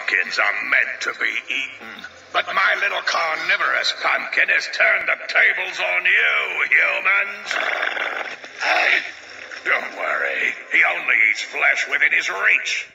Pumpkins are meant to be eaten. But my little carnivorous pumpkin has turned the tables on you, humans. Don't worry. He only eats flesh within his reach.